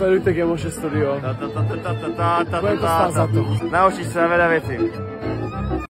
Sledujte Gemoše Studio. Ta, ta, ta, ta, ta, ta, to ta, ta. se.